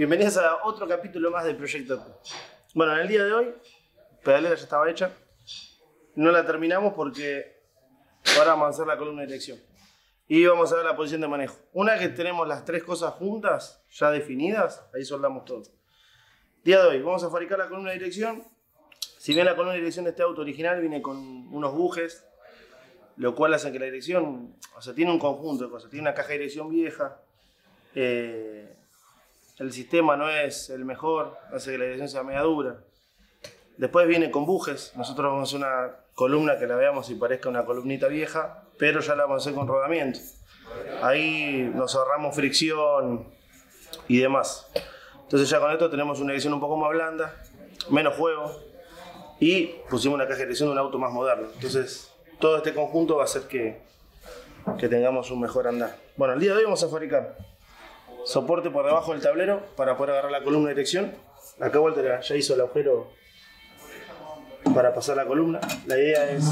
Bienvenidos a otro capítulo más del Proyecto Q. Bueno, en el día de hoy, pedalera ya estaba hecha. No la terminamos porque ahora vamos a hacer la columna de dirección. Y vamos a ver la posición de manejo. Una que tenemos las tres cosas juntas, ya definidas, ahí soldamos todo. Día de hoy, vamos a fabricar la columna de dirección. Si bien la columna de dirección de este auto original viene con unos bujes, lo cual hace que la dirección, o sea, tiene un conjunto de cosas. Tiene una caja de dirección vieja, eh, el sistema no es el mejor, hace que la dirección sea media dura. Después viene con bujes, nosotros vamos a hacer una columna que la veamos y parezca una columnita vieja, pero ya la vamos a hacer con rodamiento. Ahí nos ahorramos fricción y demás. Entonces ya con esto tenemos una dirección un poco más blanda, menos juego y pusimos una caja de dirección de un auto más moderno. Entonces todo este conjunto va a hacer que, que tengamos un mejor andar. Bueno, el día de hoy vamos a fabricar soporte por debajo del tablero para poder agarrar la columna de dirección. Acá Walter ya hizo el agujero para pasar la columna. La idea es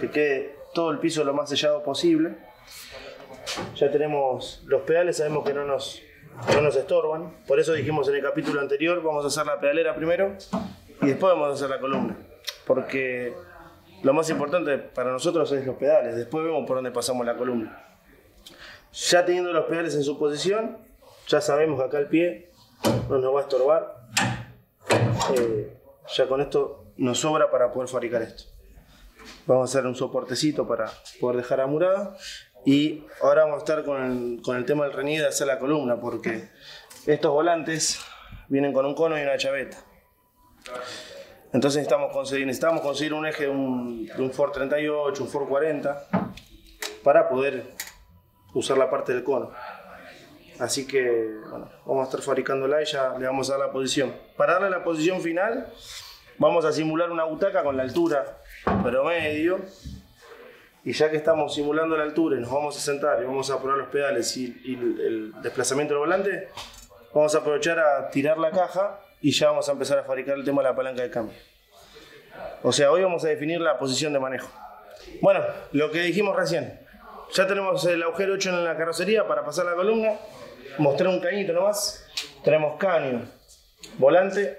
que quede todo el piso lo más sellado posible. Ya tenemos los pedales, sabemos que no nos, no nos estorban. Por eso dijimos en el capítulo anterior, vamos a hacer la pedalera primero y después vamos a hacer la columna. Porque lo más importante para nosotros es los pedales. Después vemos por dónde pasamos la columna. Ya teniendo los pedales en su posición, ya sabemos que acá el pie no nos va a estorbar. Eh, ya con esto nos sobra para poder fabricar esto. Vamos a hacer un soportecito para poder dejar amurada. Y ahora vamos a estar con el, con el tema del reñido de hacer la columna, porque estos volantes vienen con un cono y una chaveta. Entonces necesitamos conseguir, necesitamos conseguir un eje de un, de un Ford 38, un Ford 40, para poder usar la parte del cono. Así que vamos a estar fabricándola y ya le vamos a dar la posición. Para darle la posición final, vamos a simular una butaca con la altura promedio. Y ya que estamos simulando la altura y nos vamos a sentar y vamos a poner los pedales y, y el desplazamiento del volante, vamos a aprovechar a tirar la caja y ya vamos a empezar a fabricar el tema de la palanca de cambio. O sea, hoy vamos a definir la posición de manejo. Bueno, lo que dijimos recién, ya tenemos el agujero hecho en la carrocería para pasar la columna. Mostré un cañito nomás. Tenemos caño, volante,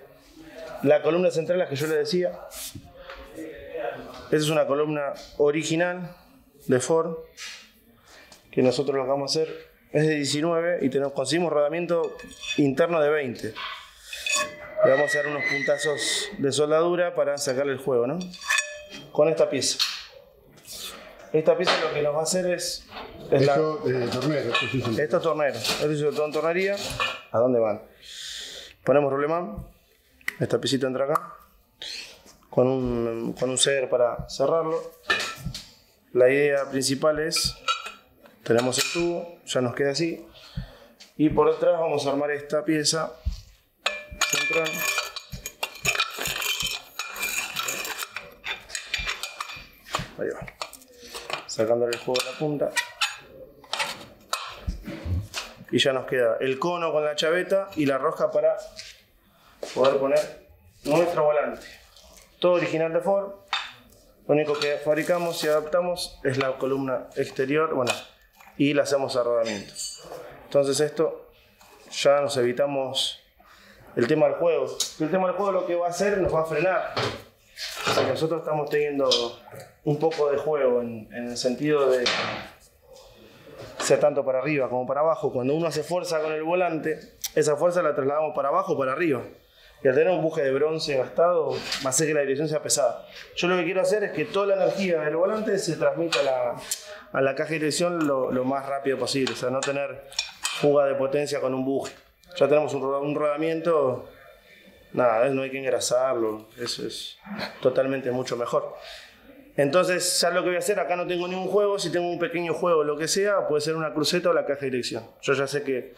la columna central, la que yo le decía. Esa es una columna original de Ford que nosotros lo vamos a hacer es de 19 y tenemos, conseguimos rodamiento interno de 20. Le vamos a dar unos puntazos de soldadura para sacarle el juego, ¿no? Con esta pieza. Esta pieza lo que nos va a hacer es. es Esto, eh, tornero, esto sí, sí. Estos torneros. Esto es todo en tornería. ¿A dónde van? Ponemos rulemán. Esta piecita entra acá. Con un, con un ceder para cerrarlo. La idea principal es. Tenemos el tubo, ya nos queda así. Y por detrás vamos a armar esta pieza central. Ahí va sacándole el juego de la punta. Y ya nos queda el cono con la chaveta y la rosca para poder poner nuestro volante. Todo original de Ford. Lo único que fabricamos y adaptamos es la columna exterior, bueno, y la hacemos a rodamiento. Entonces esto ya nos evitamos el tema del juego. El tema del juego lo que va a hacer nos va a frenar. Si nosotros estamos teniendo un poco de juego en, en, el sentido de sea tanto para arriba como para abajo. Cuando uno hace fuerza con el volante, esa fuerza la trasladamos para abajo o para arriba. Y al tener un buje de bronce gastado, va a hacer que la dirección sea pesada. Yo lo que quiero hacer es que toda la energía del volante se transmita a la, a la caja de dirección lo, lo, más rápido posible. O sea, no tener fuga de potencia con un buje. Ya tenemos un, un rodamiento nada, no hay que engrasarlo, eso es totalmente mucho mejor. Entonces, ya lo que voy a hacer, acá no tengo ningún juego, si tengo un pequeño juego, lo que sea, puede ser una cruceta o la caja de dirección. Yo ya sé que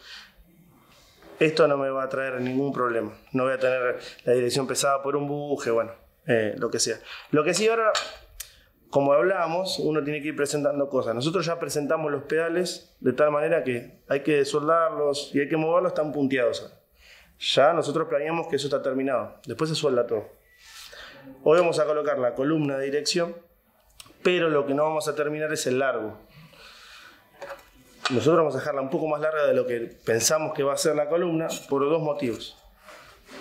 esto no me va a traer ningún problema. No voy a tener la dirección pesada por un buje, bueno, eh, lo que sea. Lo que sí ahora, como hablábamos, uno tiene que ir presentando cosas. Nosotros ya presentamos los pedales de tal manera que hay que soldarlos y hay que moverlos tan punteados. Ya nosotros planeamos que eso está terminado. Después se suelda todo. Hoy vamos a colocar la columna de dirección, pero lo que no vamos a terminar es el largo. nosotros vamos a dejarla un poco más larga de lo que pensamos que va a ser la columna por dos motivos.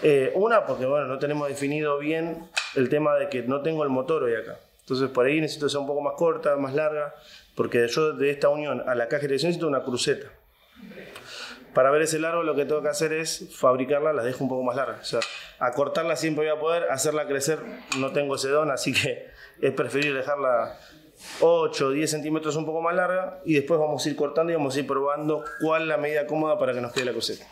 Eh, una, porque bueno, no tenemos definido bien el tema de que no tengo el motor hoy acá. Entonces por ahí necesito sea un poco más corta, más larga, porque yo de esta unión a la caja de dirección necesito una cruceta. Para ver ese largo lo que tengo que hacer es fabricarla, la dejo un poco más larga. O sea, acortarla siempre voy a poder, hacerla crecer no tengo ese don, así que es preferible dejarla 8 o 10 centímetros un poco más larga y después vamos a ir cortando y vamos a ir probando cuál es la medida cómoda para que nos quede la coseta.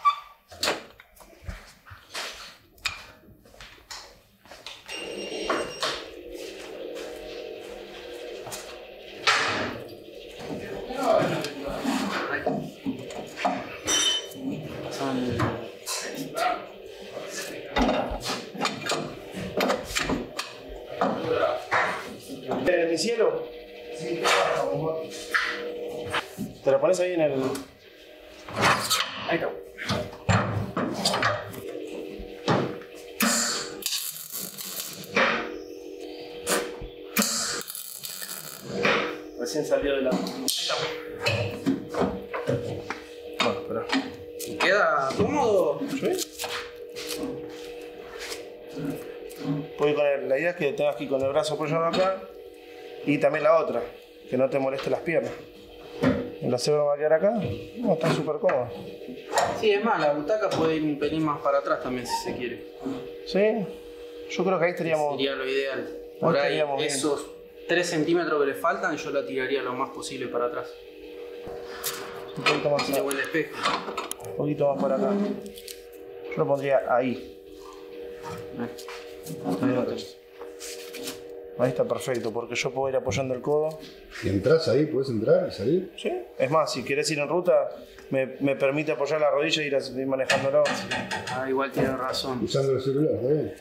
Recién salió de la. Bueno, espera. ¿Queda cómodo? ¿Sí? Voy con el- la idea es que tengas aquí con el brazo apoyado acá y también la otra, que no te moleste las piernas. El acero va a quedar acá. No, está súper cómodo. Sí, es más, la butaca puede ir un pelín más para atrás también si se quiere. ¿Sí? Yo creo que ahí estaríamos. Sería lo ideal. Por ahí, estaríamos bien. esos 3 centímetros que le faltan, yo la tiraría lo más posible para atrás. Un poquito más, Tiene buen despejo. un poquito más para acá. Yo lo pondría ahí. Ahí está perfecto, porque yo puedo ir apoyando el codo. Si entras ahí, puedes entrar y salir. Sí. Es más, si querés ir en ruta, me, me permite apoyar la rodilla e ir, a- ir manejándolo. Ah, igual tiene razón. Usando el celular, ¿está bien?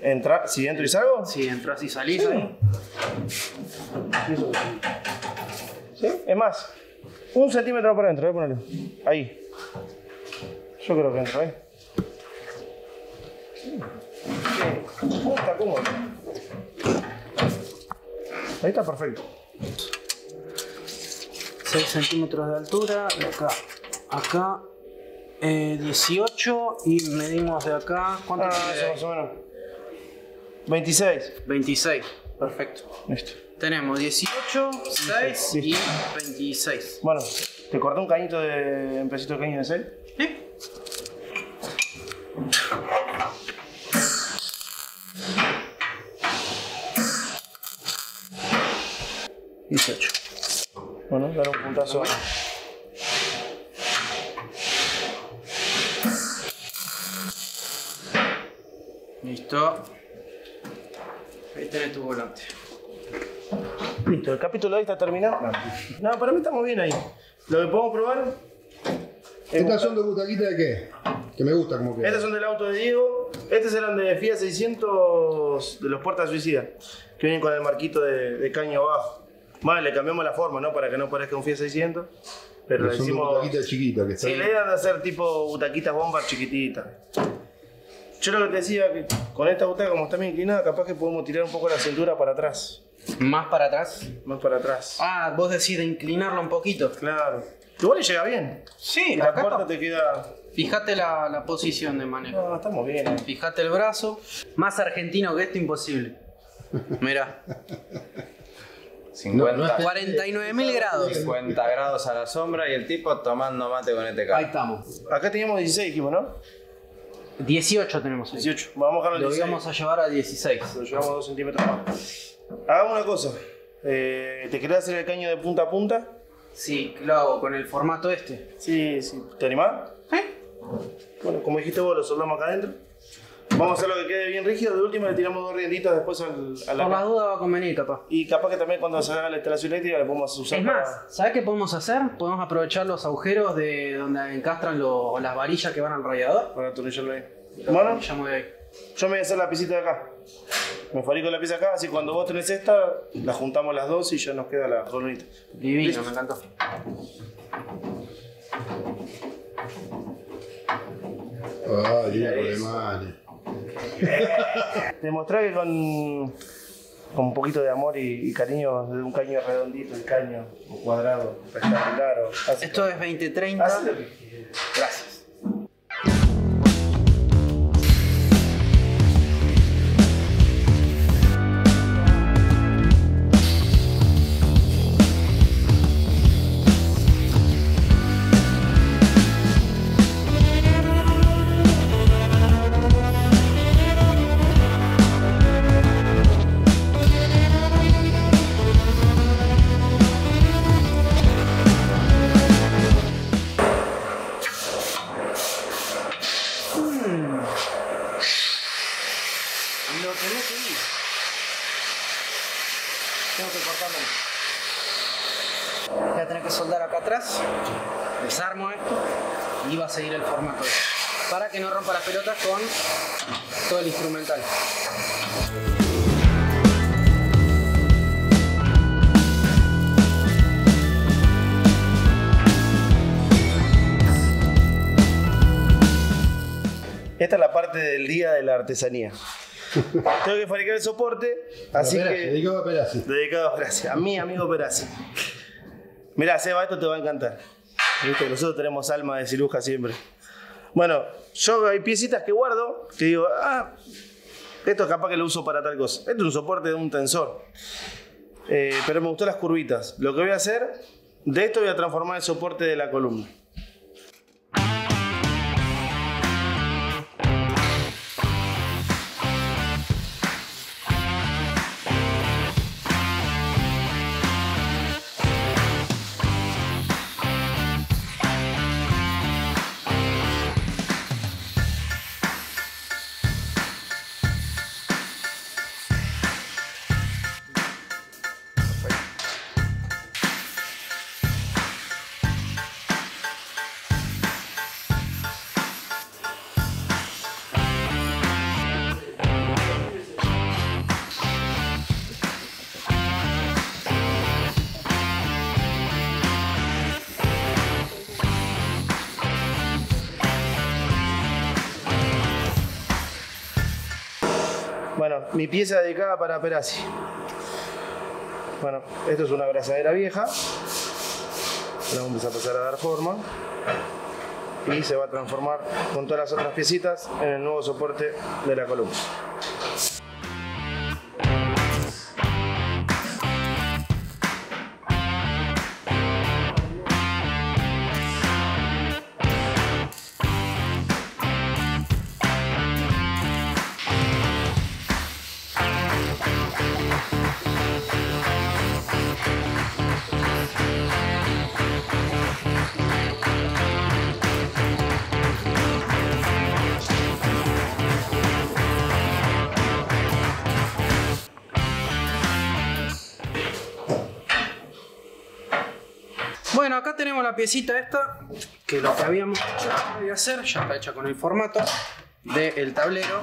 Entra, si entro y salgo. Si entras y salís ahí. ¿Sí? Es más, un centímetro para adentro, voy a ponerlo. Ahí. Yo creo que entro ahí. Sí. Sí. Está cómodo. Ahí está perfecto. 6 centímetros de altura, de acá, acá, eh, 18 y medimos de acá, ¿cuánto Ah, más o menos. 26. 26, perfecto. Listo. Tenemos 18, 6 y Listo. 26. Bueno, te corté un cañito de. un pedacito de caño de 6. ¿Sí? Dieciocho. Bueno, dar un puntazo. Listo. Ahí tenés tu volante. Listo, el capítulo de hoy está terminado. No, para mí estamos bien ahí. Lo que podemos probar. es ¿Estas son de butaquita de qué? Que me gusta como que. Estos son del auto de Diego. Estos eran de Fiat 600 de los puertas suicidas. Que vienen con el marquito de, de caño abajo. Vale, le cambiamos la forma, ¿no? Para que no parezca un Fiat 600. Pero le son de hicimos. butaquita chiquita que está Sí, la idea de hacer tipo butaquitas bombar chiquititas. Yo lo que te decía que con esta butaca, como está bien inclinada, capaz que podemos tirar un poco la cintura para atrás. Más para atrás. Más para atrás. Ah, vos decís de inclinarlo un poquito. Claro. Igual le llega bien. Sí, Y la está. te queda. Fíjate la, la posición de manejo. No, estamos bien. eh. Fíjate el brazo. Más argentino que esto, imposible. Mirá, 50, 49.000 grados. 50 grados a la sombra y el tipo tomando mate con este Ahí carro. estamos. Acá teníamos 16, dijimos, ¿no? 18 tenemos ahí. 18. Vamos a Lo 16. íbamos a llevar a 16. Lo llevamos 2 centímetros más. Hagamos una cosa. Eh, ¿Te querés hacer el caño de punta a punta? Sí, lo hago con el formato este. Sí, sí. ¿Te animás? ¿Eh? Bueno, como dijiste vos, lo soldamos acá adentro. Vamos a hacer lo que quede bien rígido. De última le tiramos dos rienditas después al, a la Por la duda va a convenir, capaz. Y capaz que también cuando se haga la instalación eléctrica le podemos usar Es para- más, ¿sabes qué podemos hacer? Podemos aprovechar los agujeros de donde encastran lo- las varillas que van al radiador. para atornillarlo ahí. Bueno, Llamo de ahí. yo me voy a hacer la piecita de acá. Me fabrico la pieza acá, así cuando vos tenés esta, la juntamos las dos y ya nos queda la columnita. Divino, me encantó. Ah, línea con Demostrá que con, con un poquito de amor y, y cariño de un caño redondito, el caño, o cuadrado, rectangular. o- Esto es 2030. así lo que quieras. Gracias. Para que no rompa las pelotas con todo el instrumental. Esta es la parte del día de la artesanía. Tengo que fabricar el soporte, así Perazzi, que... Dedicado a Perazzi. Dedicado gracias, a mi amigo Perazzi. Mirá, Seba, esto te va a encantar. Viste, nosotros tenemos alma de ciruja siempre. Bueno, yo hay piecitas que guardo que digo, ah, esto capaz que lo uso para tal cosa. Esto es un soporte de un tensor. Eh, pero me gustó las curvitas. Lo que voy a hacer, de esto voy a transformar el soporte de la columna. Mi pieza dedicada para Perazzi. Bueno, esto es una abrazadera vieja. Le vamos a empezar a dar forma. Y se va a transformar con todas las otras piecitas en el nuevo soporte de la columna. Tenemos la piecita esta, que lo que habíamos hecho de hacer, ya está hecha con el formato del tablero.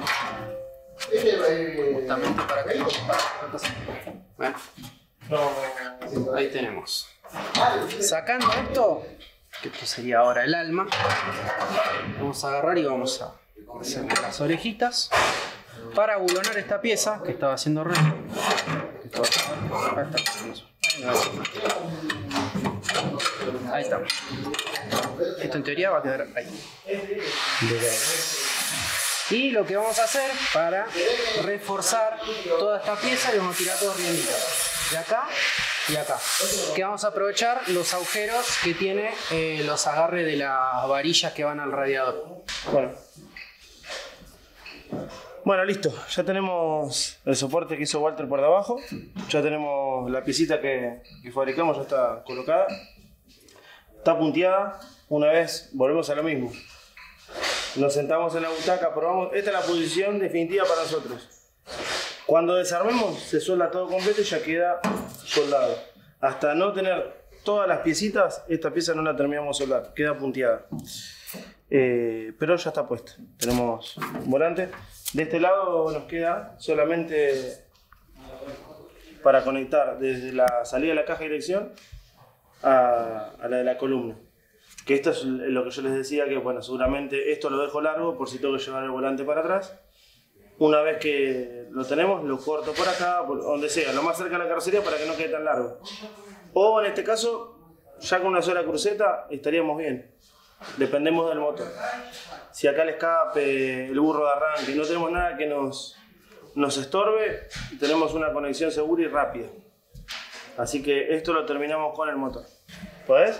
Bueno, ahí tenemos. Sacando esto, que esto sería ahora el alma, vamos a agarrar y vamos a hacer las orejitas para abulonar esta pieza que estaba haciendo re. Ahí está. Ahí está. Esto en teoría va a quedar ahí. Y lo que vamos a hacer para reforzar toda esta pieza, le vamos a tirar dos rienditas. De acá y acá. Que vamos a aprovechar los agujeros que tiene eh, los agarres de las varillas que van al radiador. Bueno. Bueno, listo. Ya tenemos el soporte que hizo Walter por debajo. Ya tenemos la piecita que, que fabricamos, ya está colocada. Está punteada. Una vez volvemos a lo mismo. Nos sentamos en la butaca, probamos. Esta es la posición definitiva para nosotros. Cuando desarmemos, se suelda todo completo y ya queda soldado. Hasta no tener todas las piecitas, esta pieza no la terminamos de soldar, queda punteada. Eh, pero ya está puesta. Tenemos volante. De este lado nos queda solamente para conectar desde la salida de la caja de dirección a, a la de la columna. Que esto es lo que yo les decía, que bueno, seguramente esto lo dejo largo por si tengo que llevar el volante para atrás. Una vez que lo tenemos, lo corto por acá, por donde sea, lo más cerca de la carrocería para que no quede tan largo. O en este caso, ya con una sola cruceta estaríamos bien. Dependemos del motor. Si acá el escape, el burro de arranque, no tenemos nada que nos, nos estorbe, tenemos una conexión segura y rápida. Así que esto lo terminamos con el motor. ¿Podés?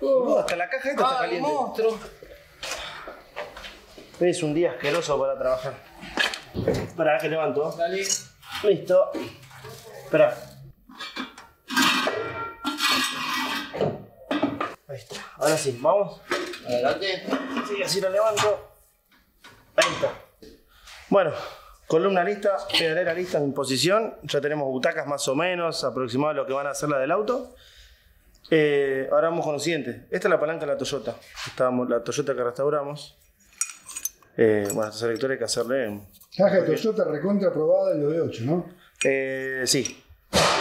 Uh, hasta la caja esta está ¡Ay, caliente. monstruo! Es un día asqueroso para trabajar. Espera, que levanto. Dale. Listo. Espera. Ahí está. Ahora sí, vamos. Adelante. Sí, así lo levanto. Ahí está. Bueno, columna lista, pedalera lista en posición. Ya tenemos butacas más o menos, aproximado a lo que van a hacer la del auto. Eh, ahora vamos con lo siguiente. Esta es la palanca de la Toyota. Estábamos, la Toyota que restauramos. Eh, bueno, estos selectores hay que hacerle Caja de Toyota recontra aprobada en lo de 8, ¿no? Eh, sí.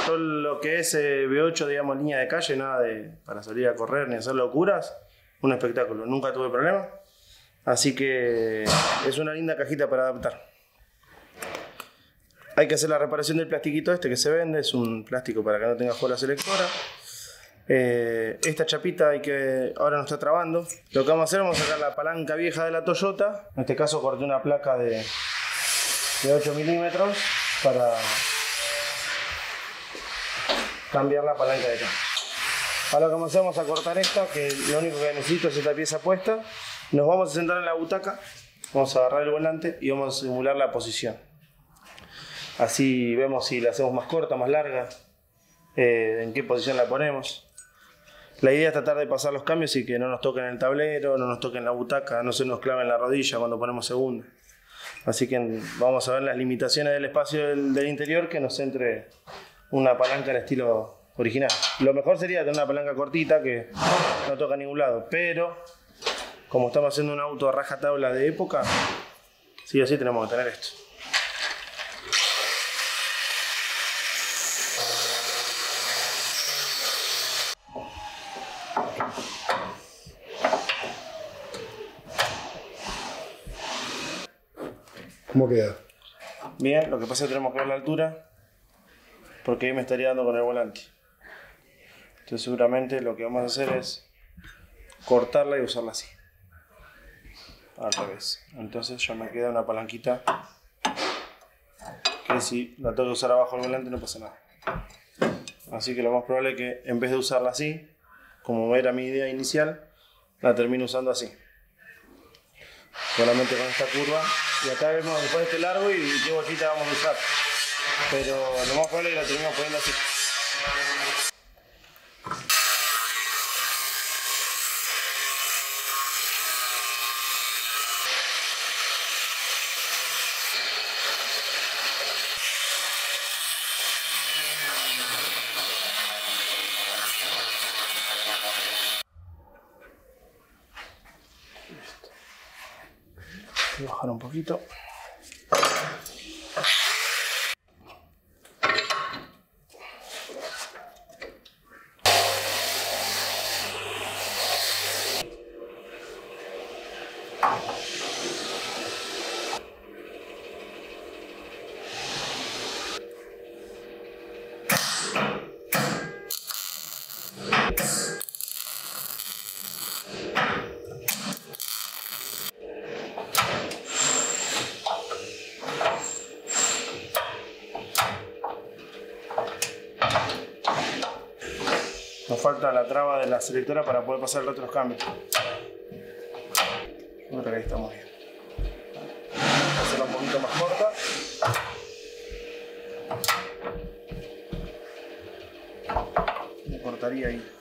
Todo lo que es eh, V8, digamos, línea de calle, nada de para salir a correr ni hacer locuras. Un espectáculo. Nunca tuve problema. Así que es una linda cajita para adaptar. Hay que hacer la reparación del plastiquito este que se vende. Es un plástico para que no tenga la selectora. Eh, esta chapita hay que ahora nos está trabando. Lo que vamos a hacer, vamos a sacar la palanca vieja de la Toyota. En este caso corté una placa de, de 8 milímetros para cambiar la palanca de acá. Ahora vamos a cortar esta, que lo único que necesito es esta pieza puesta. Nos vamos a sentar en la butaca, vamos a agarrar el volante y vamos a simular la posición. Así vemos si la hacemos más corta, más larga, eh, en qué posición la ponemos. La idea es tratar de pasar los cambios y que no nos toquen el tablero, no nos toquen la butaca, no se nos clave en la rodilla cuando ponemos segunda. Así que vamos a ver las limitaciones del espacio del, del interior que nos entre una palanca en estilo original. Lo mejor sería tener una palanca cortita que no toca a ningún lado, pero como estamos haciendo un auto a raja tabla de época, sí o sí tenemos que tener esto. ¿Cómo queda? Bien, lo que pasa es que tenemos que ver la altura, porque ahí me estaría dando con el volante. Entonces seguramente lo que vamos a hacer es cortarla y usarla así. Al revés. Entonces ya me queda una palanquita que si la tengo que usar abajo del volante no pasa nada. Así que lo más probable es que en vez de usarla así, como era mi idea inicial, la termino usando así. Solamente con esta curva. Y acá vemos después de este largo y qué bolsita vamos a usar. Pero lo más probable es que la terminemos poniendo así. Bajar un poquito. Nos falta la traba de la selectora para poder pasar los otros cambios. Yo que ahí estamos bien. Hacerla un poquito más corta. Me cortaría ahí.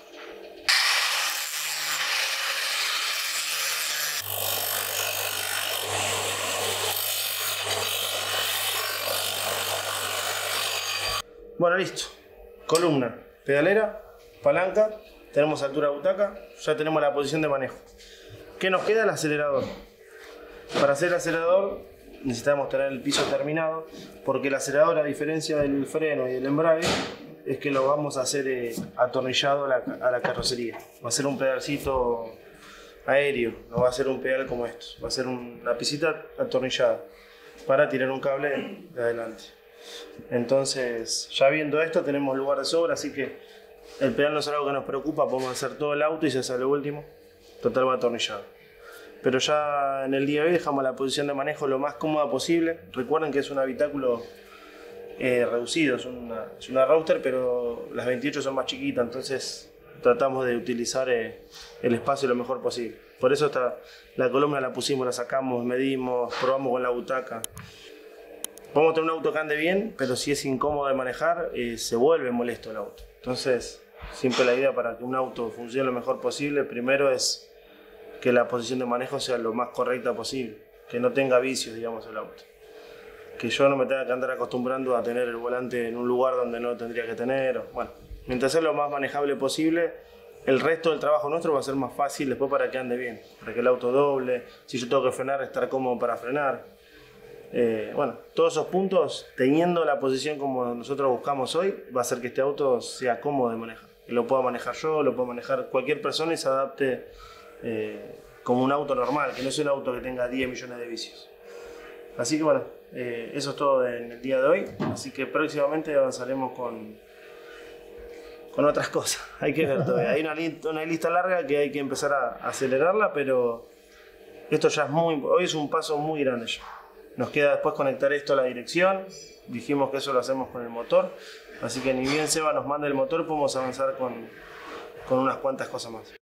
Bueno, listo. Columna, pedalera, palanca, tenemos altura de butaca, ya tenemos la posición de manejo. ¿Qué nos queda? El acelerador. Para hacer el acelerador necesitamos tener el piso terminado, porque el acelerador, a diferencia del freno y del embrague, es que lo vamos a hacer eh, atornillado a la, carrocería. Va a ser un pedalcito aéreo, no va a ser un pedal como esto, va a ser un- una pisita atornillada. para tirar un cable de adelante. Entonces, ya viendo esto, tenemos lugar de sobra, así que el pedal no es algo que nos preocupa, podemos hacer todo el auto y se hace lo último. Total va atornillado. Pero ya en el día de hoy dejamos la posición de manejo lo más cómoda posible. Recuerden que es un habitáculo eh, reducido, es una, es una router, pero las 28 son más chiquitas, entonces tratamos de utilizar eh, el espacio lo mejor posible. Por eso está, la columna la pusimos, la sacamos, medimos, probamos con la butaca. Podemos tener un auto que ande bien, pero si es incómodo de manejar, eh, se vuelve molesto el auto. Entonces, siempre la idea para que un auto funcione lo mejor posible, primero es que la posición de manejo sea lo más correcta posible, que no tenga vicios, digamos, el auto. Que yo no me tenga que andar acostumbrando a tener el volante en un lugar donde no tendría que tener. Bueno, mientras sea lo más manejable posible, el resto del trabajo nuestro va a ser más fácil después para que ande bien, para que el auto doble, si yo tengo que frenar, estar cómodo para frenar. Eh, bueno, todos esos puntos, teniendo la posición como nosotros buscamos hoy, va a hacer que este auto sea cómodo de manejar. Que lo pueda manejar yo, lo pueda manejar cualquier persona y se adapte eh, como un auto normal, que no es un auto que tenga 10 millones de vicios. Así que bueno, eh, eso es todo en el día de hoy. Así que próximamente avanzaremos con, con otras cosas. Hay que ver todavía. Hay una, li- una lista larga que hay que empezar a acelerarla, pero esto ya es muy. Hoy es un paso muy grande ya. Nos queda después conectar esto a la dirección. Dijimos que eso lo hacemos con el motor. Así que ni bien Seba nos manda el motor, podemos avanzar con, con unas cuantas cosas más.